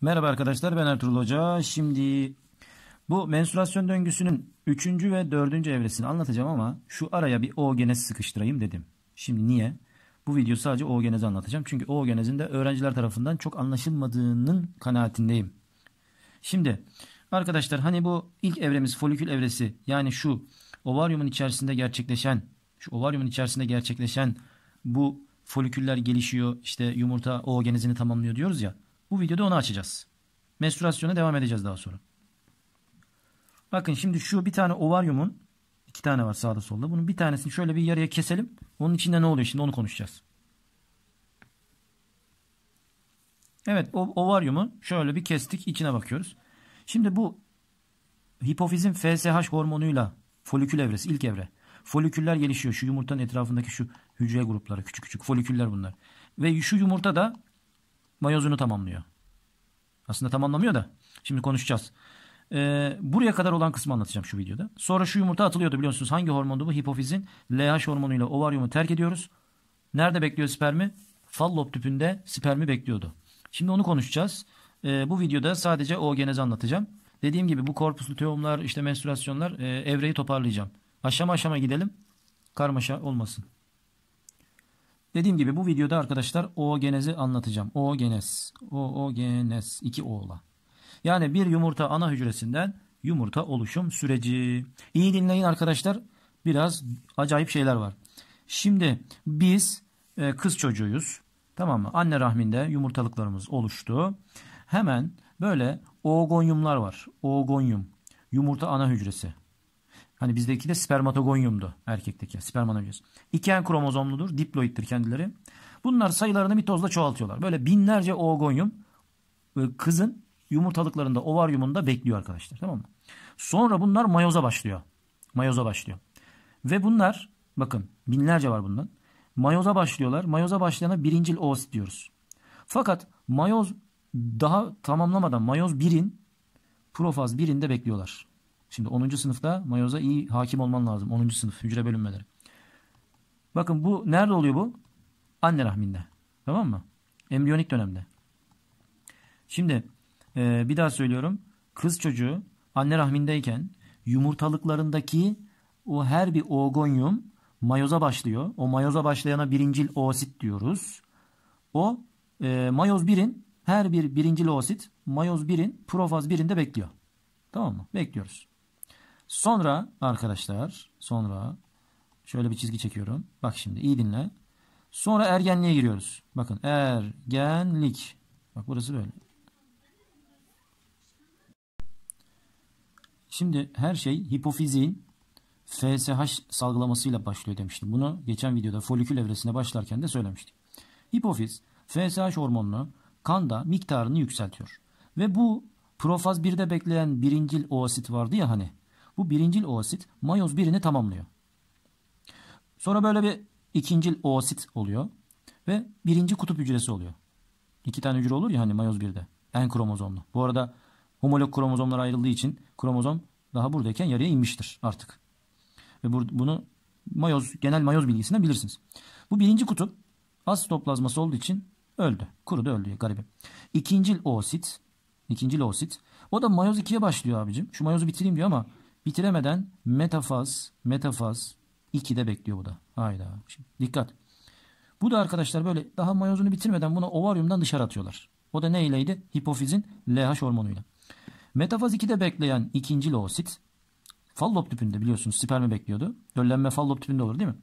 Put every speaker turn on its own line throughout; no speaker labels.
Merhaba arkadaşlar ben Ertuğrul Hoca. Şimdi bu menstruasyon döngüsünün 3. ve 4. evresini anlatacağım ama şu araya bir oogenez sıkıştırayım dedim. Şimdi niye? Bu video sadece oogenezi anlatacağım. Çünkü oogenezin de öğrenciler tarafından çok anlaşılmadığının kanaatindeyim. Şimdi arkadaşlar hani bu ilk evremiz folikül evresi yani şu ovaryumun içerisinde gerçekleşen şu ovaryumun içerisinde gerçekleşen bu foliküller gelişiyor işte yumurta oogenezini tamamlıyor diyoruz ya. Bu videoda onu açacağız. Menstruasyona devam edeceğiz daha sonra. Bakın şimdi şu bir tane ovaryumun iki tane var sağda solda. Bunun bir tanesini şöyle bir yarıya keselim. Onun içinde ne oluyor şimdi onu konuşacağız. Evet o ovaryumu şöyle bir kestik içine bakıyoruz. Şimdi bu hipofizin FSH hormonuyla folikül evresi ilk evre. Foliküller gelişiyor. Şu yumurtanın etrafındaki şu hücre grupları küçük küçük foliküller bunlar. Ve şu yumurta da mayozunu tamamlıyor. Aslında tamamlamıyor da. Şimdi konuşacağız. Ee, buraya kadar olan kısmı anlatacağım şu videoda. Sonra şu yumurta atılıyordu biliyorsunuz. Hangi hormondu bu? Hipofizin LH hormonuyla ovaryumu terk ediyoruz. Nerede bekliyor spermi? Fallop tüpünde spermi bekliyordu. Şimdi onu konuşacağız. Ee, bu videoda sadece oogenezi anlatacağım. Dediğim gibi bu korpuslu teomlar, işte menstruasyonlar e, evreyi toparlayacağım. Aşama aşama gidelim. Karmaşa olmasın. Dediğim gibi bu videoda arkadaşlar oogenezi anlatacağım. Oogenez. Oogenez. iki oğla. Yani bir yumurta ana hücresinden yumurta oluşum süreci. İyi dinleyin arkadaşlar. Biraz acayip şeyler var. Şimdi biz e, kız çocuğuyuz. Tamam mı? Anne rahminde yumurtalıklarımız oluştu. Hemen böyle oogonyumlar var. Oogonyum. Yumurta ana hücresi. Hani bizdeki de spermatogonyumdu erkekteki sperm hücresi. İki kromozomludur. Diploittir kendileri. Bunlar sayılarını mitozla çoğaltıyorlar. Böyle binlerce oogonyum e, kızın yumurtalıklarında ovaryumunda bekliyor arkadaşlar. Tamam mı? Sonra bunlar mayoza başlıyor. Mayoza başlıyor. Ve bunlar bakın binlerce var bundan. Mayoza başlıyorlar. Mayoza başlayana birincil oosit diyoruz. Fakat mayoz daha tamamlamadan mayoz 1'in profaz 1'inde bekliyorlar. Şimdi 10. sınıfta mayoza iyi hakim olman lazım. 10. sınıf hücre bölünmeleri. Bakın bu nerede oluyor bu? Anne rahminde. Tamam mı? Embriyonik dönemde. Şimdi e, bir daha söylüyorum. Kız çocuğu anne rahmindeyken yumurtalıklarındaki o her bir oogonyum mayoza başlıyor. O mayoza başlayana birincil oosit diyoruz. O e, mayoz 1'in her bir birincil oosit mayoz 1'in profaz 1'inde bekliyor. Tamam mı? Bekliyoruz. Sonra arkadaşlar sonra şöyle bir çizgi çekiyorum. Bak şimdi iyi dinle. Sonra ergenliğe giriyoruz. Bakın ergenlik. Bak burası böyle. Şimdi her şey hipofizin FSH salgılamasıyla başlıyor demiştim. Bunu geçen videoda folikül evresine başlarken de söylemiştim. Hipofiz FSH hormonunu kanda miktarını yükseltiyor. Ve bu profaz 1'de bekleyen birincil oosit vardı ya hani. Bu birincil oosit mayoz birini tamamlıyor. Sonra böyle bir ikincil oosit oluyor. Ve birinci kutup hücresi oluyor. İki tane hücre olur ya hani mayoz 1'de. En kromozomlu. Bu arada homolog kromozomlar ayrıldığı için kromozom daha buradayken yarıya inmiştir artık. Ve bunu mayoz, genel mayoz bilgisinden bilirsiniz. Bu birinci kutup asitoplazması olduğu için öldü. Kurudu öldü garibim. İkincil oosit. İkincil oosit. O da mayoz 2'ye başlıyor abicim. Şu mayozu bitireyim diyor ama bitiremeden metafaz, metafaz 2'de bekliyor bu da. Hayda. Şimdi dikkat. Bu da arkadaşlar böyle daha mayozunu bitirmeden bunu ovaryumdan dışarı atıyorlar. O da neyleydi? Hipofizin LH hormonuyla. Metafaz 2'de bekleyen ikinci loosit fallop tüpünde biliyorsunuz spermi bekliyordu. Döllenme fallop tüpünde olur değil mi?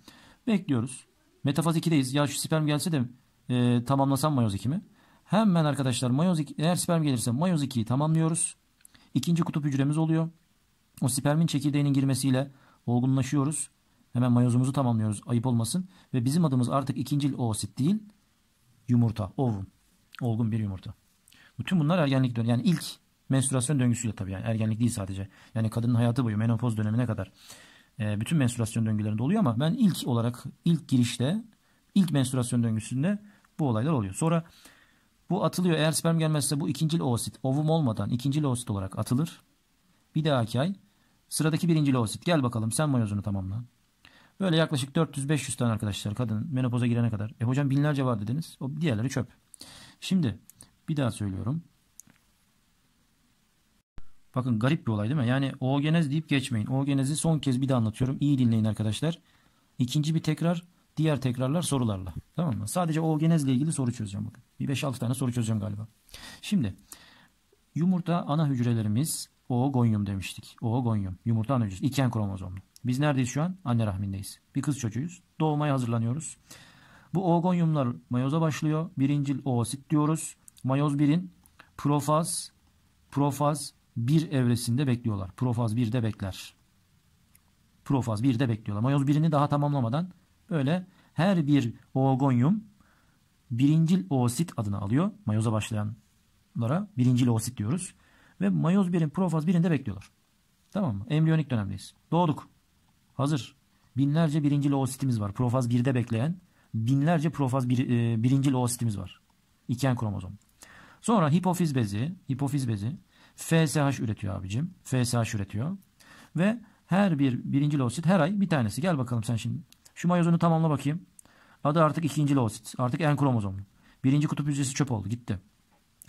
Bekliyoruz. Metafaz 2'deyiz. Ya şu sperm gelse de e, tamamlasam mayoz 2'mi? Hemen arkadaşlar mayoz 2, eğer sperm gelirse mayoz 2'yi tamamlıyoruz. İkinci kutup hücremiz oluyor. O spermin çekirdeğinin girmesiyle olgunlaşıyoruz. Hemen mayozumuzu tamamlıyoruz ayıp olmasın. Ve bizim adımız artık ikincil oosit değil yumurta, ovum. Olgun bir yumurta. Bütün bunlar ergenlik dönemi. Yani ilk menstruasyon döngüsüyle tabii yani ergenlik değil sadece. Yani kadının hayatı boyu menopoz dönemine kadar e, bütün menstruasyon döngülerinde oluyor ama ben ilk olarak ilk girişte ilk menstruasyon döngüsünde bu olaylar oluyor. Sonra bu atılıyor. Eğer sperm gelmezse bu ikincil oosit ovum olmadan ikincil oosit olarak atılır. Bir dahaki ay sıradaki birincil oosit gel bakalım sen mayozunu tamamla. Böyle yaklaşık 400-500 tane arkadaşlar kadın menopoza girene kadar. E hocam binlerce var dediniz. O diğerleri çöp. Şimdi bir daha söylüyorum. Bakın garip bir olay değil mi? Yani oogenez deyip geçmeyin. Oogenezi son kez bir daha anlatıyorum. İyi dinleyin arkadaşlar. İkinci bir tekrar, diğer tekrarlar sorularla. Tamam mı? Sadece oogenezle ilgili soru çözeceğim bakın. Bir 5-6 tane soru çözeceğim galiba. Şimdi yumurta ana hücrelerimiz oogonyum demiştik. Oogonyum. Yumurta ana hücresi. İken kromozomlu. Biz neredeyiz şu an? Anne rahmindeyiz. Bir kız çocuğuyuz. Doğmaya hazırlanıyoruz. Bu oogonyumlar mayoza başlıyor. Birincil oosit diyoruz. Mayoz 1'in profaz, profaz 1 evresinde bekliyorlar. Profaz 1'de bekler. Profaz 1'de bekliyorlar. Mayoz 1'ini daha tamamlamadan böyle her bir oogonyum birincil oosit adını alıyor. Mayoza başlayanlara birincil oosit diyoruz. Ve mayoz 1'in profaz 1'inde bekliyorlar. Tamam mı? Embriyonik dönemdeyiz. Doğduk. Hazır. Binlerce birincil oositimiz var. Profaz 1'de bekleyen binlerce profaz bir, e, birincil oositimiz var. İken kromozom. Sonra hipofiz bezi, hipofiz bezi FSH üretiyor abicim. FSH üretiyor. Ve her bir birinci oosit her ay bir tanesi. Gel bakalım sen şimdi. Şu mayozunu tamamla bakayım. Adı artık ikinci oosit. Artık en kromozomlu. Birinci kutup hücresi çöp oldu. Gitti.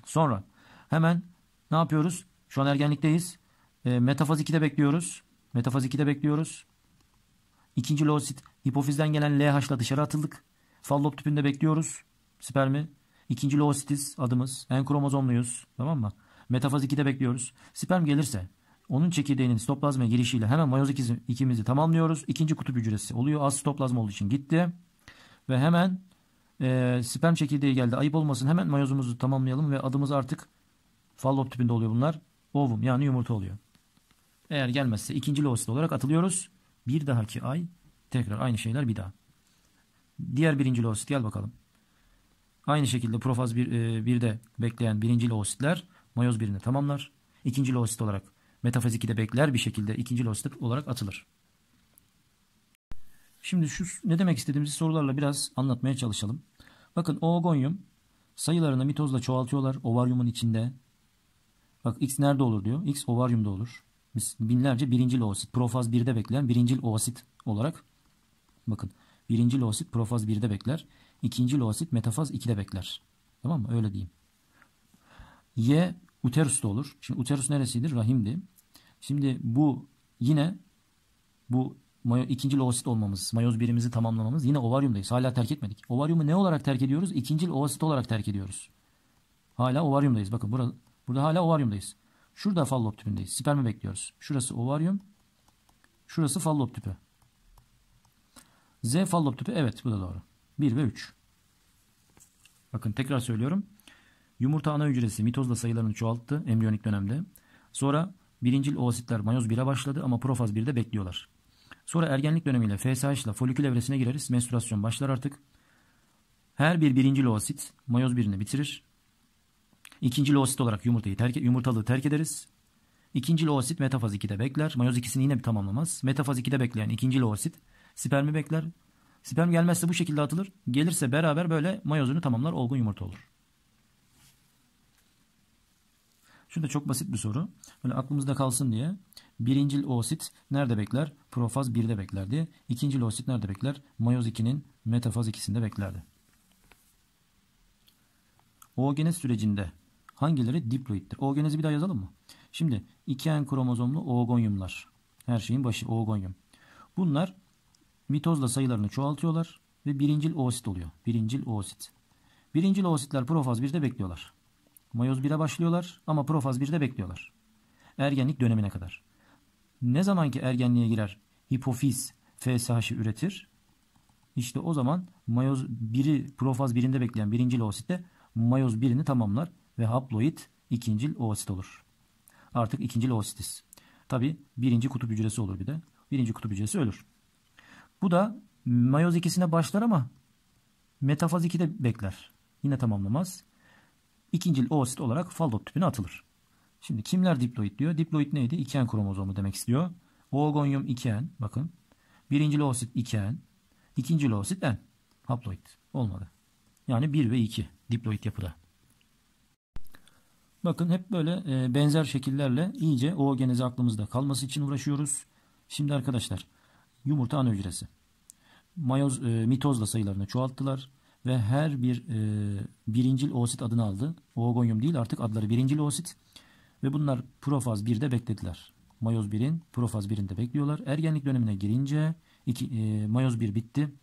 Sonra hemen ne yapıyoruz? Şu an ergenlikteyiz. E, metafaz 2'de bekliyoruz. Metafaz 2'de bekliyoruz. İkinci oosit hipofizden gelen LH ile dışarı atıldık. Fallop tüpünde bekliyoruz. Spermi. İkinci loositis adımız. En kromozomluyuz. Tamam mı? Metafaz 2'de bekliyoruz. Sperm gelirse onun çekirdeğinin sitoplazmaya girişiyle hemen mayoz ikimizi tamamlıyoruz. İkinci kutup hücresi oluyor. Az sitoplazma olduğu için gitti. Ve hemen e, sperm çekirdeği geldi. Ayıp olmasın hemen mayozumuzu tamamlayalım ve adımız artık fallop tüpünde oluyor bunlar. Ovum yani yumurta oluyor. Eğer gelmezse ikinci loosit olarak atılıyoruz. Bir dahaki ay tekrar aynı şeyler bir daha. Diğer birinci loosit gel bakalım. Aynı şekilde profaz 1, bir, e, de bekleyen birinci loositler mayoz birini tamamlar. İkinci loosit olarak metafaz 2'de bekler bir şekilde ikinci loosit olarak atılır. Şimdi şu ne demek istediğimizi sorularla biraz anlatmaya çalışalım. Bakın oogonyum sayılarını mitozla çoğaltıyorlar ovaryumun içinde. Bak x nerede olur diyor. X ovaryumda olur. Biz binlerce birinci oosit profaz 1'de bekleyen birinci oosit olarak bakın birinci oosit profaz 1'de bekler. ikinci oosit metafaz 2'de bekler. Tamam mı? Öyle diyeyim. Y uterusta olur. Şimdi uterus neresidir? Rahimdi. Şimdi bu yine bu ikinci oosit olmamız, mayoz birimizi tamamlamamız yine ovaryumdayız. Hala terk etmedik. Ovaryumu ne olarak terk ediyoruz? İkinci oosit olarak terk ediyoruz. Hala ovaryumdayız. Bakın burada, burada hala ovaryumdayız. Şurada fallop tüpündeyiz. Spermi bekliyoruz. Şurası ovaryum. Şurası fallop tüpü. Z fallop tüpü evet bu da doğru. 1 ve 3. Bakın tekrar söylüyorum. Yumurta ana hücresi mitozla sayılarını çoğalttı embriyonik dönemde. Sonra birincil oositler mayoz 1'e başladı ama profaz 1'de bekliyorlar. Sonra ergenlik dönemiyle FSH ile folikül evresine gireriz. Menstruasyon başlar artık. Her bir birincil oosit mayoz 1'ini bitirir. İkinci oosit olarak yumurtayı terk, yumurtalığı terk ederiz. İkinci oosit metafaz 2'de bekler. Mayoz ikisini yine tamamlamaz. Metafaz 2'de bekleyen ikinci oosit spermi bekler. Sperm gelmezse bu şekilde atılır. Gelirse beraber böyle mayozunu tamamlar. Olgun yumurta olur. Şu da çok basit bir soru. Böyle aklımızda kalsın diye. Birincil oosit nerede bekler? Profaz 1'de beklerdi. İkincil oosit nerede bekler? Mayoz 2'nin metafaz 2'sinde beklerdi. Oogenez sürecinde hangileri diploiddir? Oogenezi bir daha yazalım mı? Şimdi 2N kromozomlu oogonyumlar. Her şeyin başı oogonyum. Bunlar mitozla sayılarını çoğaltıyorlar ve birincil oosit oluyor. Birincil oosit. Birincil oositler profaz 1'de bekliyorlar. Mayoz 1'e başlıyorlar ama profaz 1'de bekliyorlar. Ergenlik dönemine kadar. Ne zamanki ergenliğe girer hipofiz FSH'ı üretir. İşte o zaman mayoz 1'i profaz 1'inde bekleyen birincil oositte mayoz 1'ini tamamlar ve haploid ikincil oosit olur. Artık ikincil oositiz. Tabi birinci kutup hücresi olur bir de. Birinci kutup hücresi ölür. Bu da mayoz ikisine başlar ama metafaz 2'de bekler. Yine tamamlamaz. İkincil oosit olarak fallot tüpüne atılır. Şimdi kimler diploid diyor? Diploid neydi? 2N kromozomu demek istiyor. Oogonyum 2N bakın. Birinci oosit 2N. İkinci oosit N. Haploid. Olmadı. Yani 1 ve 2 diploid yapıda. Bakın hep böyle e, benzer şekillerle iyice oogenezi aklımızda kalması için uğraşıyoruz. Şimdi arkadaşlar yumurta ana hücresi. Mayoz, e, mitozla sayılarını çoğalttılar ve her bir e, birincil oosit adını aldı. Oogonyum değil artık adları birincil oosit. Ve bunlar profaz 1'de beklediler. Mayoz 1'in profaz 1'inde bekliyorlar. Ergenlik dönemine girince iki, e, mayoz 1 bitti.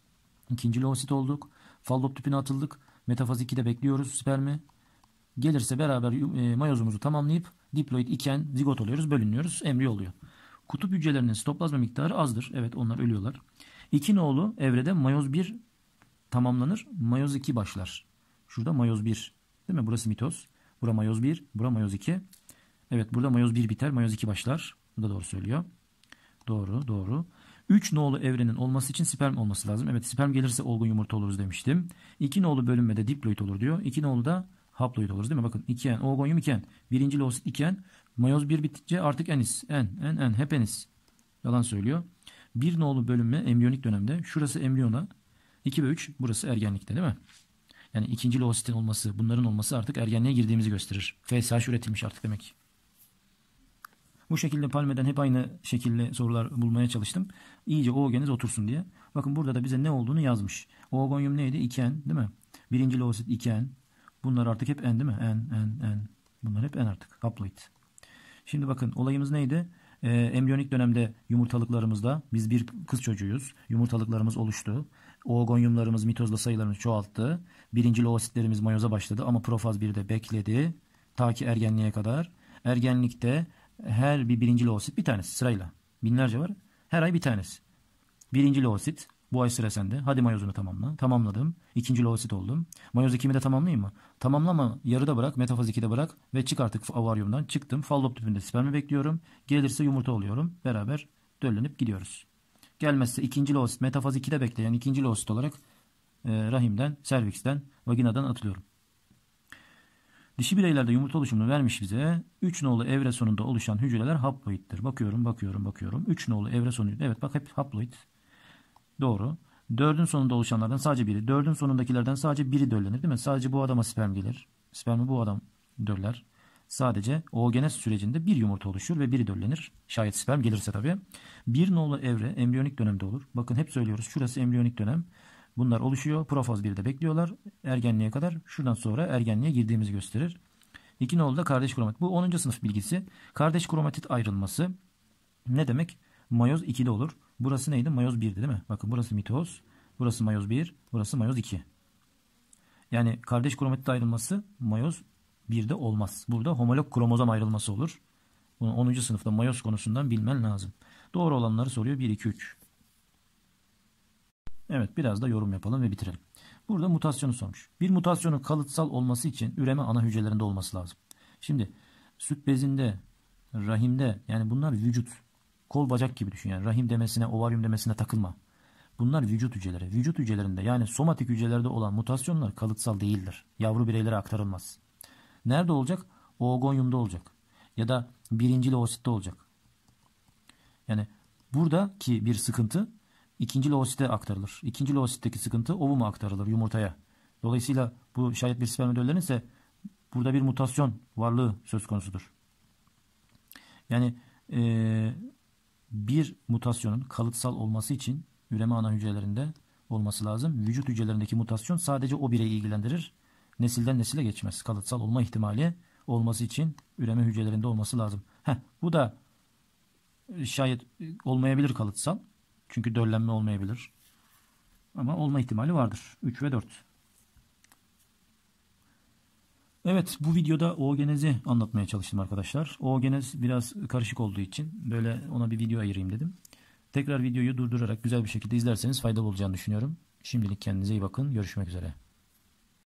İkinci loosit olduk. Fallop tüpüne atıldık. Metafaz 2'de bekliyoruz spermi. Gelirse beraber e, mayozumuzu tamamlayıp diploid iken zigot oluyoruz, bölünüyoruz, embriyo oluyor. Kutup hücrelerinin sitoplazma miktarı azdır. Evet onlar ölüyorlar. İki nolu evrede mayoz 1 tamamlanır. Mayoz 2 başlar. Şurada mayoz 1. Değil mi? Burası mitoz. Bura mayoz 1. Bura mayoz 2. Evet burada mayoz 1 biter. Mayoz 2 başlar. Bu da doğru söylüyor. Doğru doğru. 3 nolu evrenin olması için sperm olması lazım. Evet sperm gelirse olgun yumurta oluruz demiştim. 2 nolu bölünmede diploid olur diyor. 2 nolu da haploid oluruz değil mi? Bakın 2N, olgonyum 2N. Birinci loosit 2N. Mayoz 1 bitince artık enis. N, N, N. Hep enis. Yalan söylüyor. 1 nolu bölünme embriyonik dönemde. Şurası embriyona. 2 ve 3 burası ergenlikte değil mi? Yani ikinci loositin olması, bunların olması artık ergenliğe girdiğimizi gösterir. FSH üretilmiş artık demek. Bu şekilde Palme'den hep aynı şekilde sorular bulmaya çalıştım. İyice oogeniz otursun diye. Bakın burada da bize ne olduğunu yazmış. Oogonyum neydi? 2N değil mi? Birinci loosit 2N. Bunlar artık hep N değil mi? N, N, N. Bunlar hep N artık. Haploid. Şimdi bakın olayımız neydi? Ee, embriyonik dönemde yumurtalıklarımızda biz bir kız çocuğuyuz. Yumurtalıklarımız oluştu. Oogonyumlarımız mitozla sayılarını çoğalttı. Birinci loositlerimiz mayoza başladı ama profaz 1'de bekledi. Ta ki ergenliğe kadar. Ergenlikte her bir birinci loosit bir tanesi sırayla. Binlerce var. Her ay bir tanesi. Birinci loosit. Bu ay sıra sende. Hadi mayozunu tamamla. Tamamladım. İkinci loosit oldum. Mayoz 2'mi de tamamlayayım mı? Tamamlama. Yarıda bırak. Metafaz 2'de bırak. Ve çık artık avaryumdan. Çıktım. Fallop tüpünde spermi bekliyorum. Gelirse yumurta oluyorum. Beraber döllenip gidiyoruz. Gelmezse ikinci loosit. Metafaz 2'de bekleyen ikinci loosit olarak e, rahimden, servisten, vaginadan atılıyorum. Dişi bireylerde yumurta oluşumunu vermiş bize. 3 nolu evre sonunda oluşan hücreler haploiddir. Bakıyorum, bakıyorum, bakıyorum. 3 nolu evre sonu. Evet bak hep haploid. Doğru. 4'ün sonunda oluşanlardan sadece biri. 4'ün sonundakilerden sadece biri döllenir değil mi? Sadece bu adama sperm gelir. Spermi bu adam döller. Sadece oogenez sürecinde bir yumurta oluşur ve biri döllenir. Şayet sperm gelirse tabii. Bir nolu evre embriyonik dönemde olur. Bakın hep söylüyoruz. Şurası embriyonik dönem. Bunlar oluşuyor. Profaz 1'de bekliyorlar. Ergenliğe kadar. Şuradan sonra ergenliğe girdiğimizi gösterir. İki nolu da kardeş kromatit. Bu 10. sınıf bilgisi. Kardeş kromatit ayrılması ne demek? Mayoz 2'de olur. Burası neydi? Mayoz 1'di değil mi? Bakın burası mitoz. Burası mayoz 1. Burası mayoz 2. Yani kardeş kromatit ayrılması mayoz 1'de olmaz. Burada homolog kromozom ayrılması olur. Bunu 10. sınıfta mayoz konusundan bilmen lazım. Doğru olanları soruyor 1, 2, 3. Evet biraz da yorum yapalım ve bitirelim. Burada mutasyonu sormuş. Bir mutasyonun kalıtsal olması için üreme ana hücrelerinde olması lazım. Şimdi süt bezinde, rahimde yani bunlar vücut. Kol bacak gibi düşün yani rahim demesine, ovaryum demesine takılma. Bunlar vücut hücreleri. Vücut hücrelerinde yani somatik hücrelerde olan mutasyonlar kalıtsal değildir. Yavru bireylere aktarılmaz. Nerede olacak? Oogonyumda olacak. Ya da birinci loositte olacak. Yani buradaki bir sıkıntı ikinci loosite aktarılır. İkinci loositteki sıkıntı ovuma aktarılır yumurtaya. Dolayısıyla bu şayet bir sperm ise burada bir mutasyon varlığı söz konusudur. Yani e, bir mutasyonun kalıtsal olması için üreme ana hücrelerinde olması lazım. Vücut hücrelerindeki mutasyon sadece o bireyi ilgilendirir. Nesilden nesile geçmez. Kalıtsal olma ihtimali olması için üreme hücrelerinde olması lazım. Heh, bu da şayet olmayabilir kalıtsal. Çünkü döllenme olmayabilir. Ama olma ihtimali vardır. 3 ve 4. Evet bu videoda oogenezi anlatmaya çalıştım arkadaşlar. Oogenez biraz karışık olduğu için böyle ona bir video ayırayım dedim. Tekrar videoyu durdurarak güzel bir şekilde izlerseniz faydalı olacağını düşünüyorum. Şimdilik kendinize iyi bakın. Görüşmek üzere.